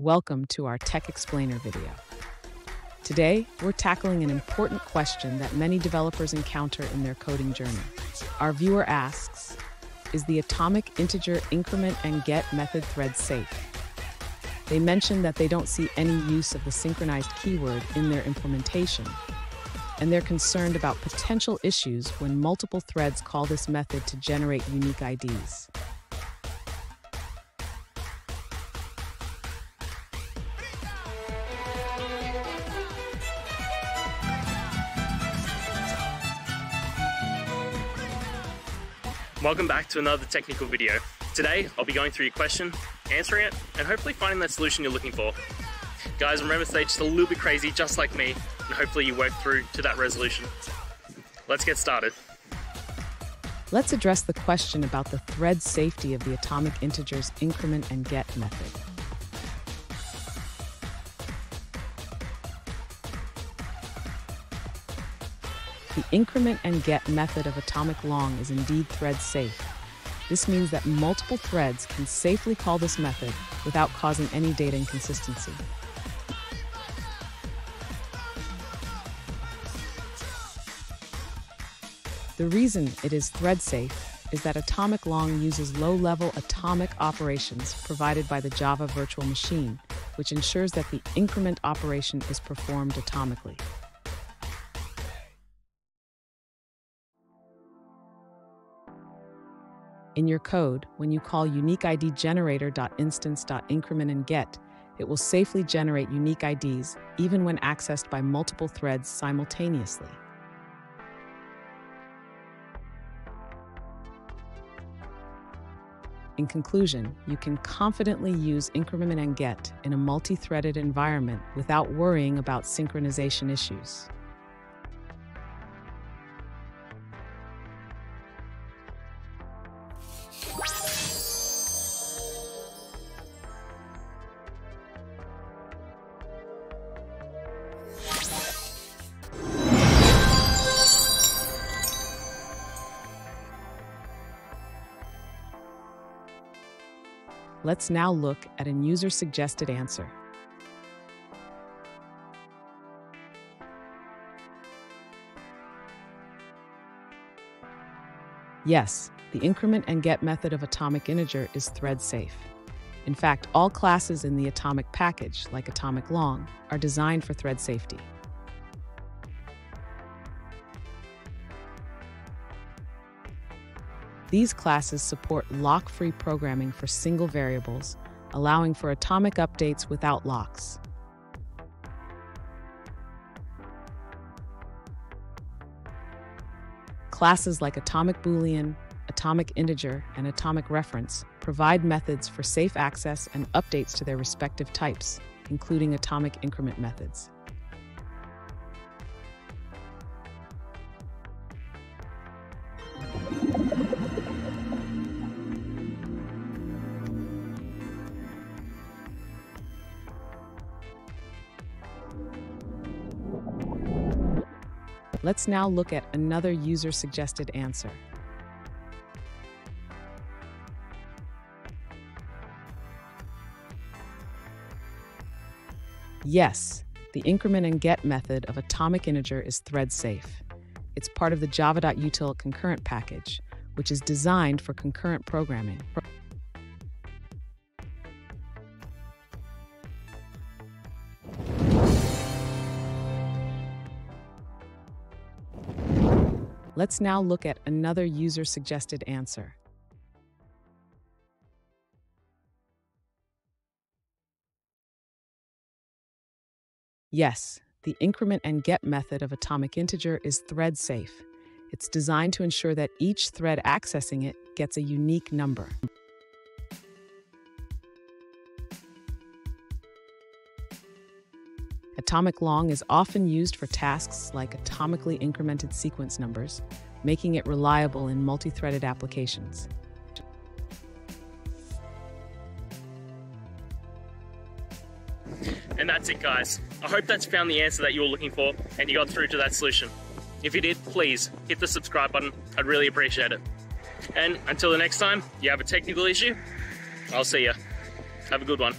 Welcome to our Tech Explainer video. Today, we're tackling an important question that many developers encounter in their coding journey. Our viewer asks, is the atomic integer increment and get method thread safe? They mention that they don't see any use of the synchronized keyword in their implementation, and they're concerned about potential issues when multiple threads call this method to generate unique IDs. Welcome back to another technical video. Today, I'll be going through your question, answering it, and hopefully finding that solution you're looking for. Guys, remember to stay just a little bit crazy, just like me, and hopefully you work through to that resolution. Let's get started. Let's address the question about the thread safety of the atomic integers increment and get method. The increment and get method of atomic long is indeed thread safe. This means that multiple threads can safely call this method without causing any data inconsistency. The reason it is thread safe is that atomic long uses low-level atomic operations provided by the Java virtual machine, which ensures that the increment operation is performed atomically. In your code, when you call uniqueID generator.instance.increment and get, it will safely generate unique IDs even when accessed by multiple threads simultaneously. In conclusion, you can confidently use increment and get in a multi-threaded environment without worrying about synchronization issues. Let's now look at a user-suggested answer. Yes, the increment and get method of atomic integer is thread safe. In fact, all classes in the atomic package, like atomic long, are designed for thread safety. These classes support lock-free programming for single variables, allowing for atomic updates without locks. Classes like atomic boolean, atomic integer, and atomic reference provide methods for safe access and updates to their respective types, including atomic increment methods. Let's now look at another user-suggested answer. Yes, the increment and get method of atomic integer is thread safe. It's part of the java.util concurrent package, which is designed for concurrent programming. Let's now look at another user-suggested answer. Yes, the increment and get method of atomic integer is thread safe. It's designed to ensure that each thread accessing it gets a unique number. Atomic long is often used for tasks like atomically incremented sequence numbers, making it reliable in multi-threaded applications. And that's it, guys. I hope that's found the answer that you were looking for and you got through to that solution. If you did, please hit the subscribe button. I'd really appreciate it. And until the next time you have a technical issue, I'll see you. Have a good one.